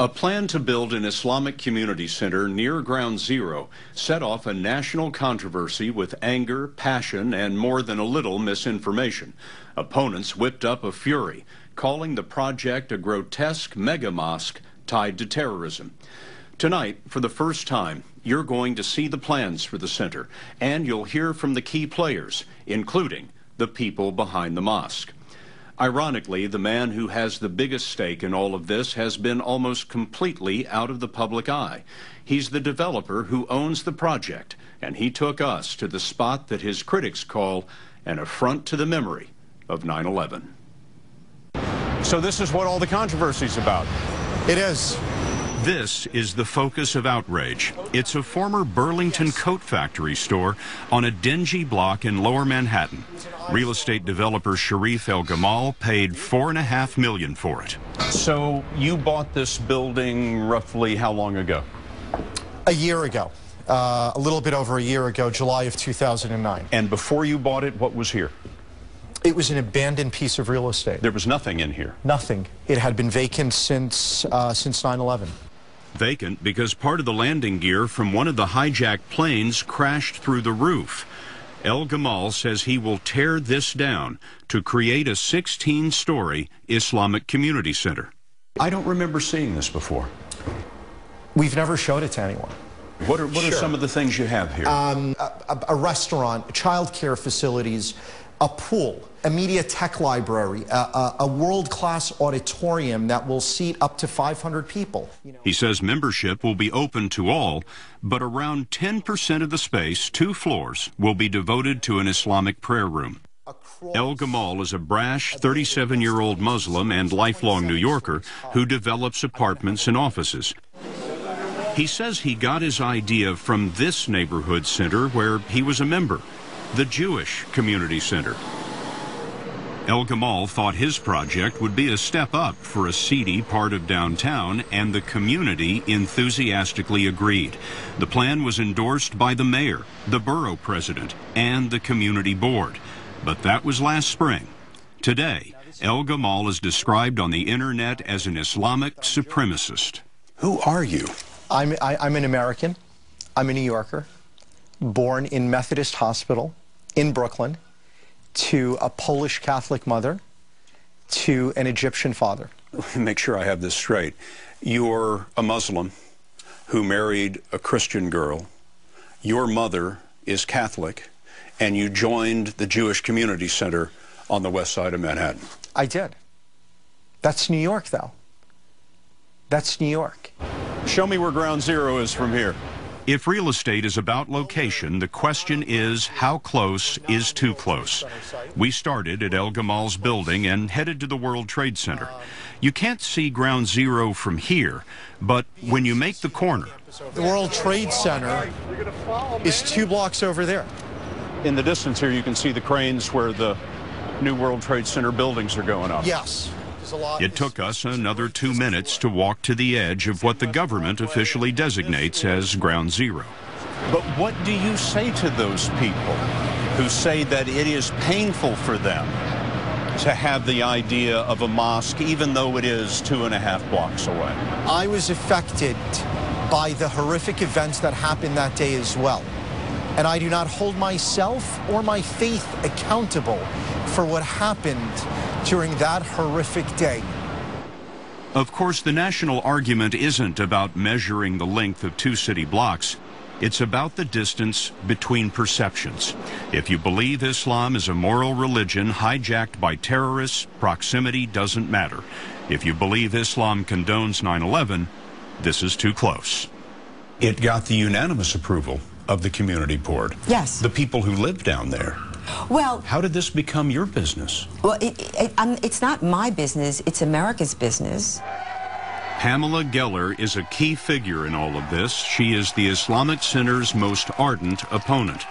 A plan to build an Islamic community center near Ground Zero set off a national controversy with anger, passion, and more than a little misinformation. Opponents whipped up a fury, calling the project a grotesque mega mosque tied to terrorism. Tonight, for the first time, you're going to see the plans for the center, and you'll hear from the key players, including the people behind the mosque. Ironically, the man who has the biggest stake in all of this has been almost completely out of the public eye. He's the developer who owns the project, and he took us to the spot that his critics call an affront to the memory of 9 11. So, this is what all the controversy is about. It is. This is the focus of outrage. It's a former Burlington coat factory store on a dingy block in lower Manhattan. Real estate developer Sharif El Gamal paid four and a half million for it. So you bought this building roughly how long ago? A year ago. Uh, a little bit over a year ago, July of 2009. And before you bought it, what was here? It was an abandoned piece of real estate. There was nothing in here. Nothing. It had been vacant since uh, since 9/11. Vacant because part of the landing gear from one of the hijacked planes crashed through the roof. El Gamal says he will tear this down to create a 16-story Islamic community center. I don't remember seeing this before. We've never showed it to anyone. What are, what sure. are some of the things you have here? Um, a, a, restaurant, child care facilities, a pool, a media tech library, a, a, a world-class auditorium that will seat up to 500 people. You know. He says membership will be open to all, but around 10% of the space, two floors, will be devoted to an Islamic prayer room. El Gamal is a brash 37-year-old Muslim and lifelong New Yorker who develops apartments and offices. He says he got his idea from this neighborhood center where he was a member the Jewish Community Center. El Gamal thought his project would be a step up for a seedy part of downtown, and the community enthusiastically agreed. The plan was endorsed by the mayor, the borough president, and the community board. But that was last spring. Today, El Gamal is described on the internet as an Islamic supremacist. Who are you? I'm, I, am i am an American. I'm a New Yorker, born in Methodist Hospital in Brooklyn to a Polish Catholic mother to an Egyptian father. Let me make sure I have this straight. You're a Muslim who married a Christian girl. Your mother is Catholic, and you joined the Jewish Community Center on the west side of Manhattan. I did. That's New York, though. That's New York. Show me where ground zero is from here. If real estate is about location, the question is how close is too close? We started at El Gamal's building and headed to the World Trade Center. You can't see ground zero from here, but when you make the corner. The World Trade Center is two blocks over there. In the distance here, you can see the cranes where the new World Trade Center buildings are going up. Yes. It took us another two minutes to walk to the edge of what the government officially designates as ground zero. But what do you say to those people who say that it is painful for them to have the idea of a mosque, even though it is two and a half blocks away? I was affected by the horrific events that happened that day as well. And I do not hold myself or my faith accountable for what happened during that horrific day. Of course, the national argument isn't about measuring the length of two city blocks. It's about the distance between perceptions. If you believe Islam is a moral religion hijacked by terrorists, proximity doesn't matter. If you believe Islam condones 9-11, this is too close. It got the unanimous approval of the community board. Yes. The people who live down there. Well, how did this become your business? Well, it, it, um, it's not my business, it's America's business. Pamela Geller is a key figure in all of this. She is the Islamic Center's most ardent opponent.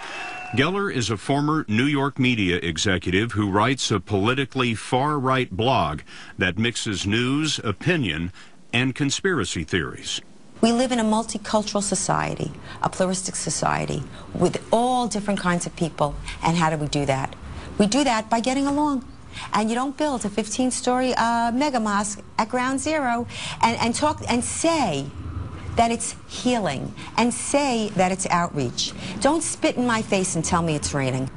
Geller is a former New York media executive who writes a politically far-right blog that mixes news, opinion, and conspiracy theories. We live in a multicultural society, a pluralistic society, with all different kinds of people. And how do we do that? We do that by getting along. and you don't build a 15-story uh, mega mosque at ground zero and, and talk and say that it's healing and say that it's outreach. Don't spit in my face and tell me it's raining.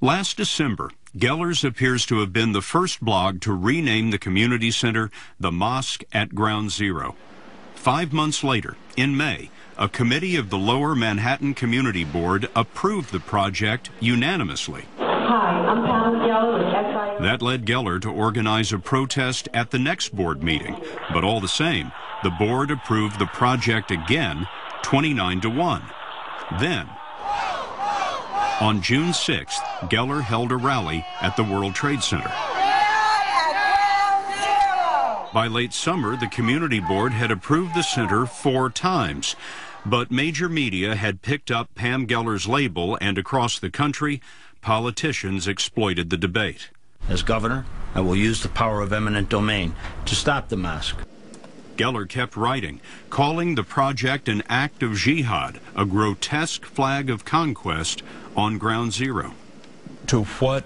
Last December, Gellers appears to have been the first blog to rename the community center the Mosque at Ground Zero. Five months later, in May, a committee of the Lower Manhattan Community Board approved the project unanimously. Hi, I'm Pam Geller with That led Geller to organize a protest at the next board meeting, but all the same, the board approved the project again, 29 to 1. Then, on June 6th, Geller held a rally at the World Trade Center. By late summer, the community board had approved the center four times, but major media had picked up Pam Geller's label, and across the country, politicians exploited the debate. As governor, I will use the power of eminent domain to stop the mosque. Geller kept writing, calling the project an act of jihad, a grotesque flag of conquest on ground zero. To what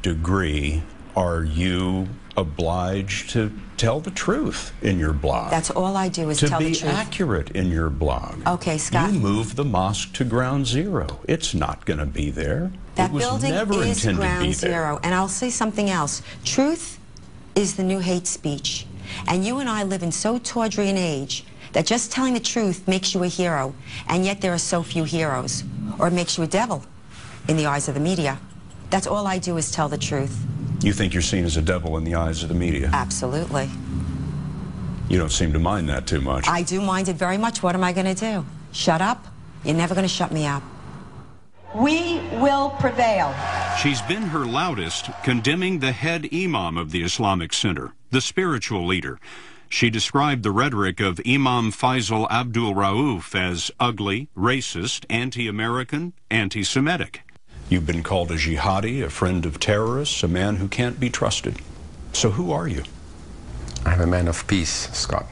degree are you obliged to tell the truth in your blog? That's all I do is to tell be the truth. accurate in your blog. Okay, Scott. You move the mosque to ground zero. It's not going to be there. That it was building never is intended ground to be there. zero. And I'll say something else. Truth is the new hate speech. And you and I live in so tawdry an age that just telling the truth makes you a hero. And yet there are so few heroes. Or it makes you a devil in the eyes of the media. That's all I do is tell the truth. You think you're seen as a devil in the eyes of the media. Absolutely. You don't seem to mind that too much. I do mind it very much. What am I going to do? Shut up? You're never going to shut me up. We will prevail. She's been her loudest, condemning the head imam of the Islamic Center, the spiritual leader. She described the rhetoric of Imam Faisal Abdul Rauf as ugly, racist, anti-American, anti-Semitic. You've been called a jihadi, a friend of terrorists, a man who can't be trusted. So who are you? I'm a man of peace, Scott.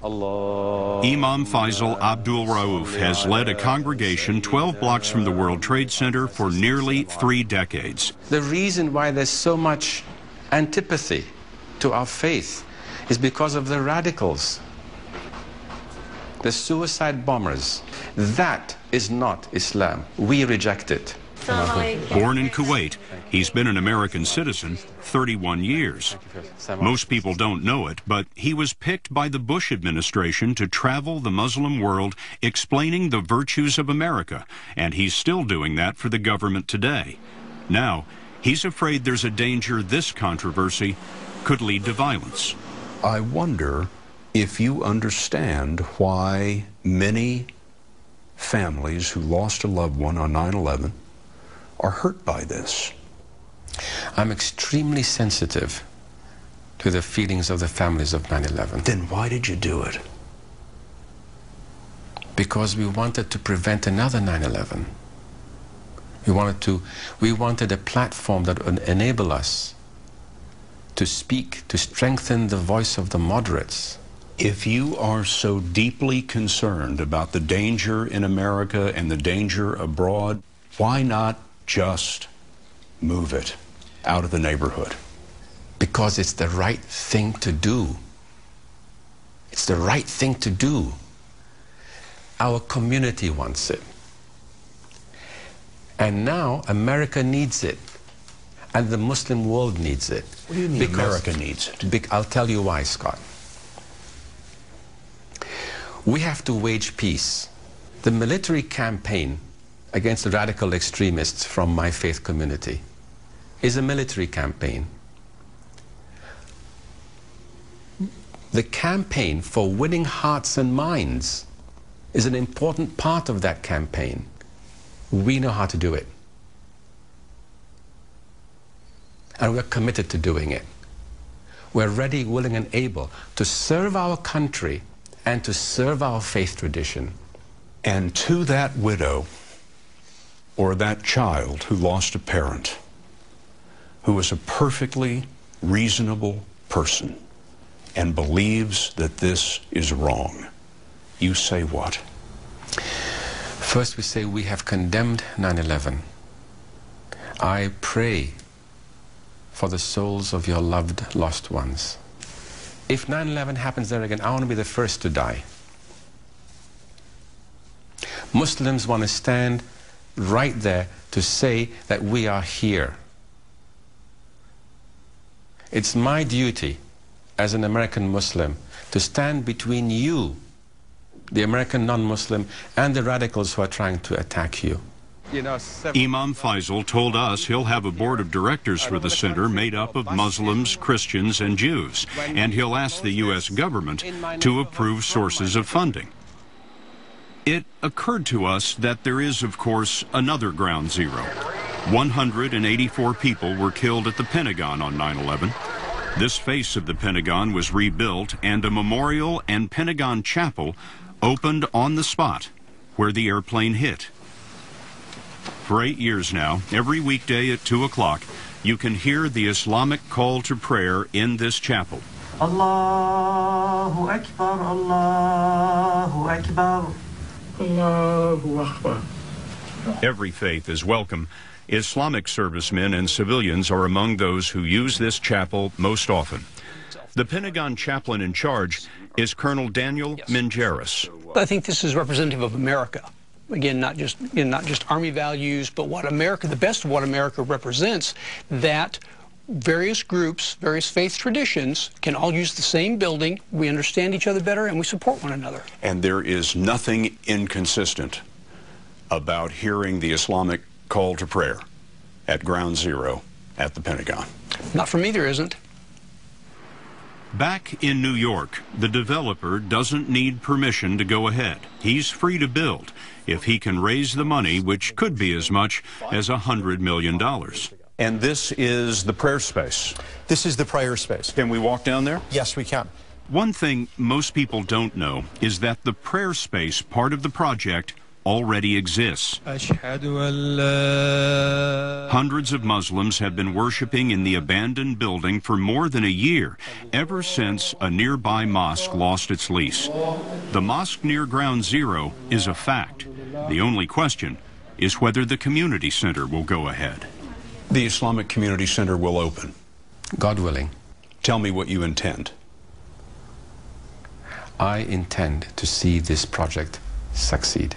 Allah. Imam Faisal Abdul Rauf has led a congregation 12 blocks from the World Trade Center for nearly three decades. The reason why there's so much antipathy to our faith is because of the radicals, the suicide bombers. That is not Islam. We reject it. Born in Kuwait, he's been an American citizen 31 years. Most people don't know it, but he was picked by the Bush administration to travel the Muslim world explaining the virtues of America, and he's still doing that for the government today. Now, he's afraid there's a danger this controversy could lead to violence. I wonder if you understand why many families who lost a loved one on 9 11 are hurt by this. I'm extremely sensitive to the feelings of the families of 9 11 Then why did you do it? because we wanted to prevent another 9 11. We wanted, to, we wanted a platform that would enable us to speak, to strengthen the voice of the moderates. If you are so deeply concerned about the danger in America and the danger abroad, why not just move it out of the neighborhood? because it's the right thing to do. It's the right thing to do. Our community wants it. And now America needs it. And the Muslim world needs it. What do you mean America needs it? Bec- I'll tell you why, Scott. We have to wage peace. The military campaign against the radical extremists from my faith community is a military campaign. The campaign for winning hearts and minds is an important part of that campaign. We know how to do it. And we're committed to doing it. We're ready, willing, and able to serve our country and to serve our faith tradition. And to that widow or that child who lost a parent, who is a perfectly reasonable person and believes that this is wrong, you say what? First, we say we have condemned 9 11. I pray for the souls of your loved lost ones. If 9-11 happens there again, I want to be the first to die. Muslims want to stand right there to say that we are here. It's my duty as an American Muslim to stand between you, the American non-Muslim, and the radicals who are trying to attack you. You know, Imam Faisal told us he'll have a board of directors for the center made up of Muslims, Christians, and Jews, and he'll ask the U.S. government to approve sources of funding. It occurred to us that there is, of course, another ground zero. 184 people were killed at the Pentagon on 9 11. This face of the Pentagon was rebuilt, and a memorial and Pentagon chapel opened on the spot where the airplane hit. For eight years now, every weekday at 2 o'clock, you can hear the Islamic call to prayer in this chapel. Allahu Akbar, Allahu Akbar. Allahu Akbar. Every faith is welcome. Islamic servicemen and civilians are among those who use this chapel most often. The Pentagon chaplain in charge is Colonel Daniel yes. Mingeris. I think this is representative of America. Again, not just again, not just Army values, but what America, the best of what America represents, that various groups, various faith traditions can all use the same building. We understand each other better and we support one another. And there is nothing inconsistent about hearing the Islamic call to prayer at ground zero at the Pentagon. Not for me, there isn't. Back in New York, the developer doesn't need permission to go ahead. He's free to build if he can raise the money, which could be as much as a $100 million. And this is the prayer space. This is the prayer space. Can we walk down there? Yes, we can. One thing most people don't know is that the prayer space part of the project already exists. Hundreds of Muslims have been worshiping in the abandoned building for more than a year, ever since a nearby mosque lost its lease. The mosque near Ground Zero is a fact. The only question is whether the community center will go ahead. The Islamic Community Center will open. God willing. Tell me what you intend. I intend to see this project succeed.